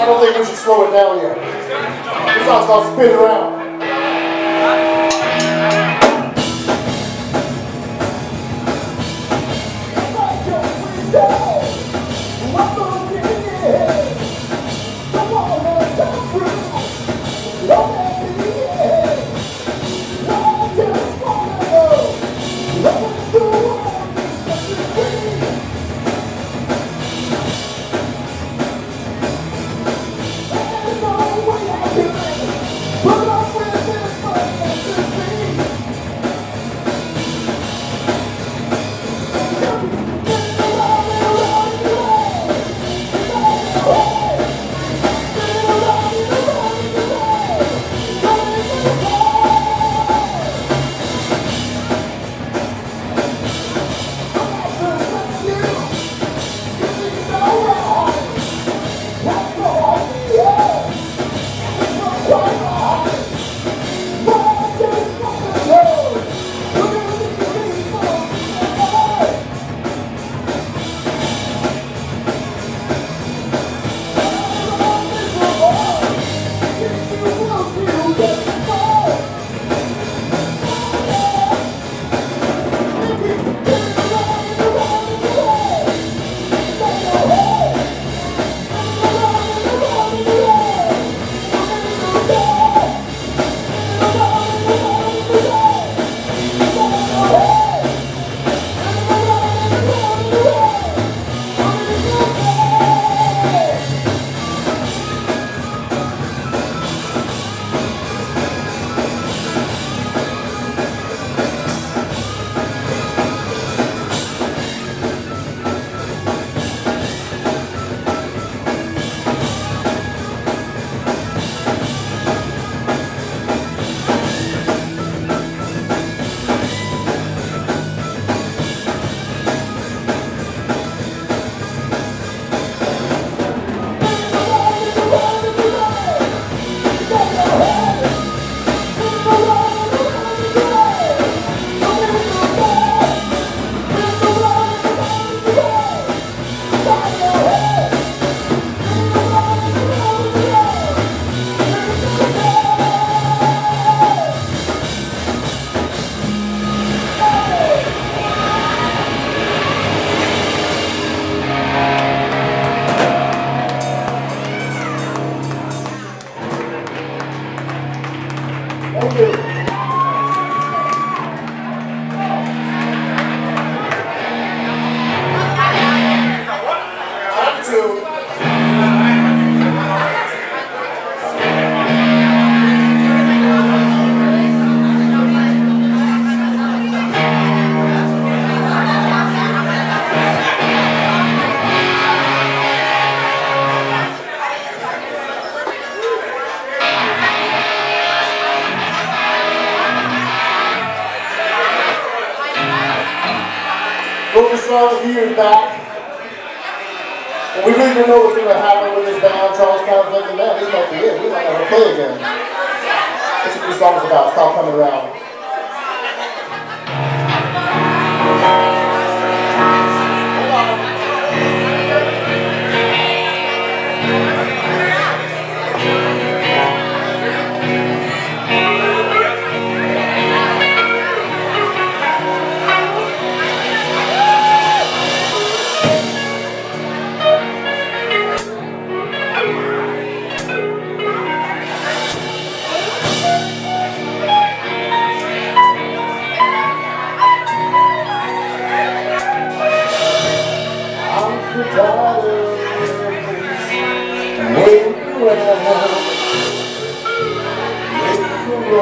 I don't think we should slow it down yet. This song's called Spin Around. Song a few years back. And we really didn't know what was going to happen with this band, so I was kind of thinking, man, this might be it. We might never play again. That's what this song is about. It's called Coming Around.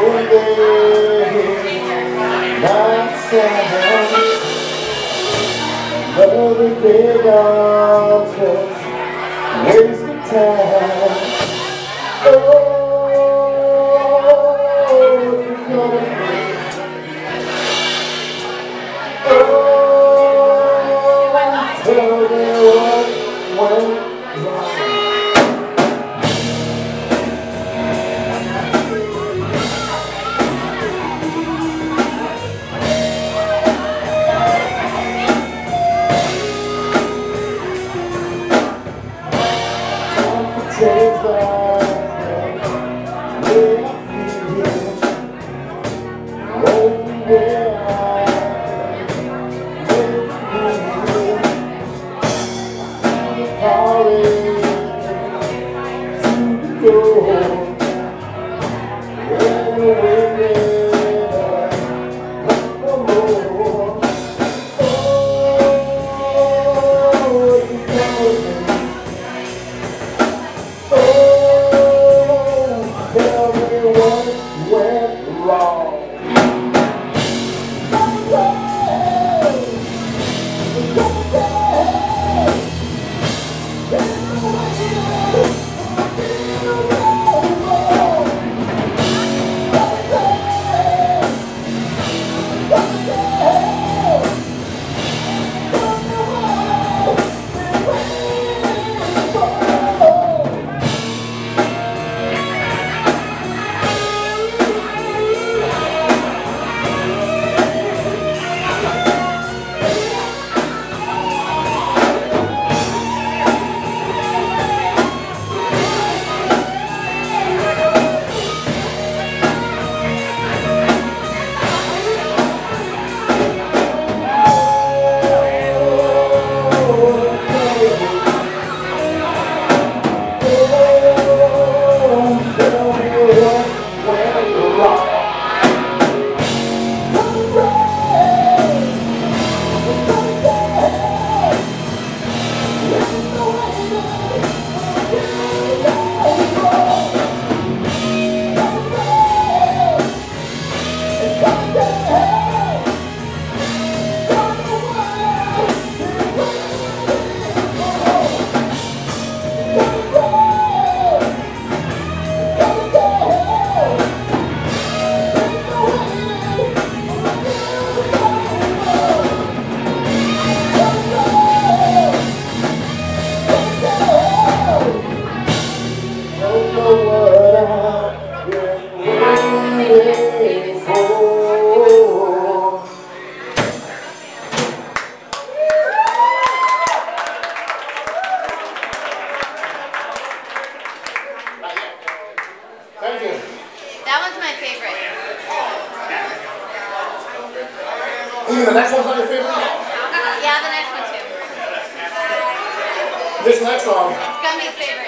It's a lonely night sound. Another day gone, just wasting time. you the next one's on your favorite? Yeah, the next one too. This next song. It's gonna be favorite.